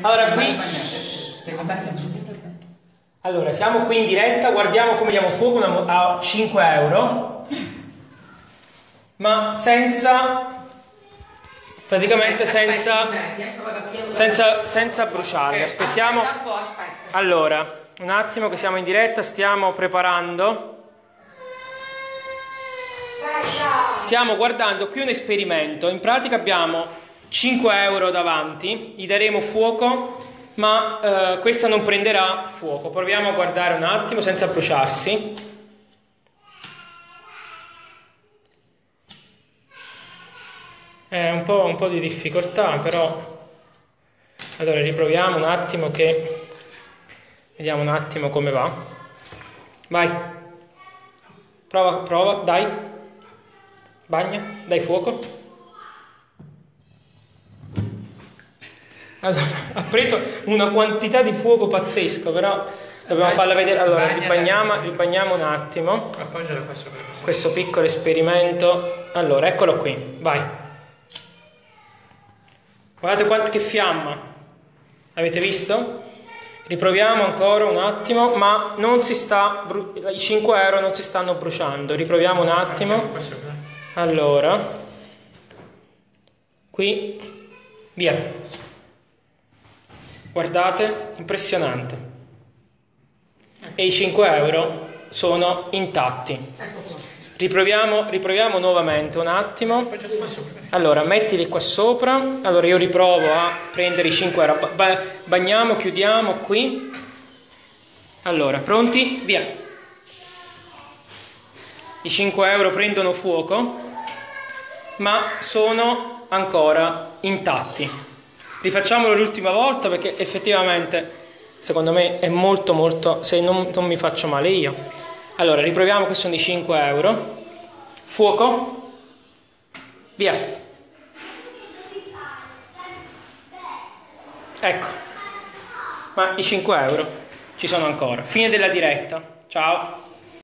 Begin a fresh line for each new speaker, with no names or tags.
Allora, qui... Allora, siamo qui in diretta, guardiamo come diamo fuoco a 5 euro, ma senza, praticamente senza, senza, senza bruciarli. Aspettiamo. Allora, un attimo che siamo in diretta, stiamo preparando. Stiamo guardando qui un esperimento. In pratica abbiamo 5 euro davanti, gli daremo fuoco, ma eh, questa non prenderà fuoco. Proviamo a guardare un attimo senza bruciarsi. È un po', un po' di difficoltà, però... Allora riproviamo un attimo che... Vediamo un attimo come va. Vai. Prova, prova, dai. Bagna, dai fuoco. Allora, ha preso una quantità di fuoco pazzesco, però dobbiamo farla vedere. Allora, ribagniamo, ribagniamo un attimo. Questo piccolo esperimento. Allora, eccolo qui, vai. Guardate quanto che fiamma. Avete visto? Riproviamo ancora un attimo, ma non si sta, i 5 euro non si stanno bruciando. Riproviamo un attimo. Allora, qui, via. Guardate, impressionante. E i 5 euro sono intatti. Riproviamo, riproviamo nuovamente un attimo. Allora, mettili qua sopra. Allora, io riprovo a prendere i 5 euro. bagniamo, chiudiamo qui. Allora, pronti? Via. I 5 euro prendono fuoco, ma sono ancora intatti. Rifacciamolo l'ultima volta perché effettivamente secondo me è molto molto, se non, non mi faccio male io. Allora, riproviamo che sono i 5 euro. Fuoco. Via. Ecco. Ma i 5 euro ci sono ancora. Fine della diretta. Ciao.